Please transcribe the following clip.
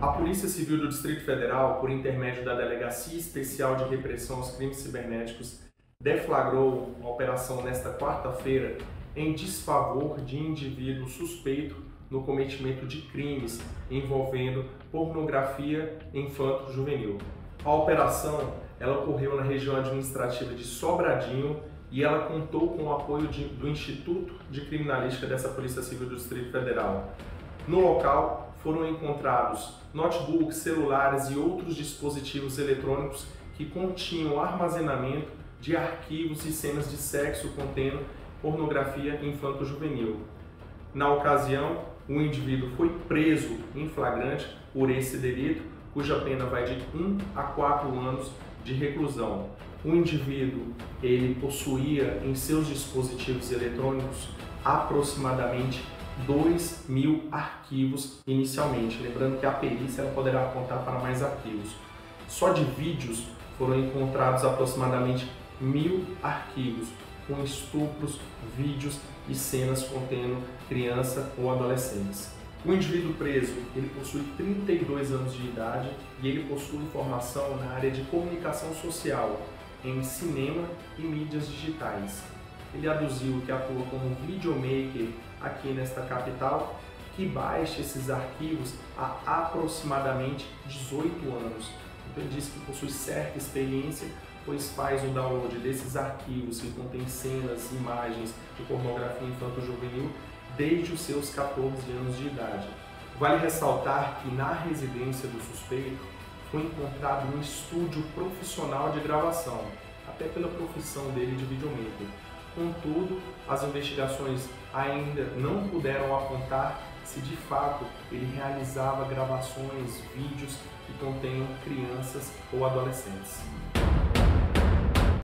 A Polícia Civil do Distrito Federal, por intermédio da Delegacia Especial de Repressão aos Crimes Cibernéticos, deflagrou uma operação nesta quarta-feira em desfavor de indivíduo suspeito no cometimento de crimes envolvendo pornografia infanto-juvenil. A operação ela ocorreu na região administrativa de Sobradinho e ela contou com o apoio de, do Instituto de Criminalística dessa Polícia Civil do Distrito Federal. No local, foram encontrados notebooks, celulares e outros dispositivos eletrônicos que continham armazenamento de arquivos e cenas de sexo contendo pornografia infanto-juvenil. Na ocasião, o indivíduo foi preso em flagrante por esse delito, cuja pena vai de 1 a 4 anos de reclusão. O indivíduo ele possuía em seus dispositivos eletrônicos aproximadamente 2 mil arquivos inicialmente. Lembrando que a perícia poderá apontar para mais arquivos. Só de vídeos foram encontrados aproximadamente mil arquivos com estupros, vídeos e cenas contendo criança ou adolescentes. O indivíduo preso, ele possui 32 anos de idade e ele possui formação na área de comunicação social, em cinema e mídias digitais. Ele aduziu que atua como videomaker aqui nesta capital, que baixa esses arquivos há aproximadamente 18 anos. Então ele disse que possui certa experiência, pois faz o download desses arquivos que contêm cenas, imagens de pornografia infanto-juvenil desde os seus 14 anos de idade. Vale ressaltar que na residência do suspeito foi encontrado um estúdio profissional de gravação, até pela profissão dele de videomaker. Contudo, as investigações ainda não puderam apontar se de fato ele realizava gravações, vídeos que contenham crianças ou adolescentes.